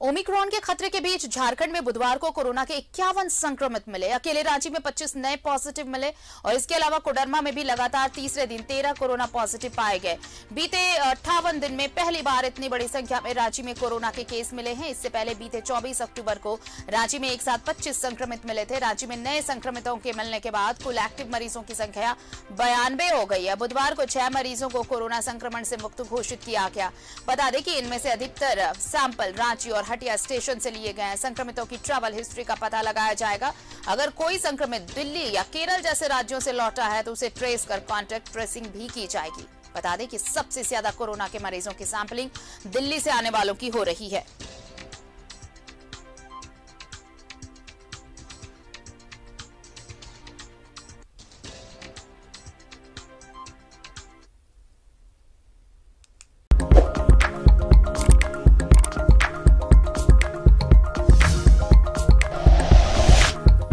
Omicron के खतरे के बीच झारखंड में बुधवार को कोरोना के इक्यावन संक्रमित मिले। अकेले रांची में 25 नए पॉजिटिव मिले और इसके अलावा कोडरमा में भी लगातार तीसरे दिन 13 कोरोना पॉजिटिव पाए गए। बीते अट्ठावन दिन में पहली बार इतनी बड़ी संख्या में रांची में कोरोना के केस मिले हैं। इससे पहले बीते 24 अक्टूबर को रांची में एक साथ पच्चीस संक्रमित मिले थे। रांची में नए संक्रमितों के मिलने के बाद कुल एक्टिव मरीजों की संख्या बयानबे हो गई है। बुधवार को छह मरीजों को कोरोना संक्रमण से मुक्त घोषित किया गया। बता दें कि इनमें से अधिकतर सैंपल रांची और हटिया स्टेशन से लिए गए हैं। संक्रमितों की ट्रैवल हिस्ट्री का पता लगाया जाएगा। अगर कोई संक्रमित दिल्ली या केरल जैसे राज्यों से लौटा है तो उसे ट्रेस कर कॉन्टेक्ट ट्रेसिंग भी की जाएगी। बता दें कि सबसे ज़्यादा कोरोना के मरीजों की सैंपलिंग दिल्ली से आने वालों की हो रही है।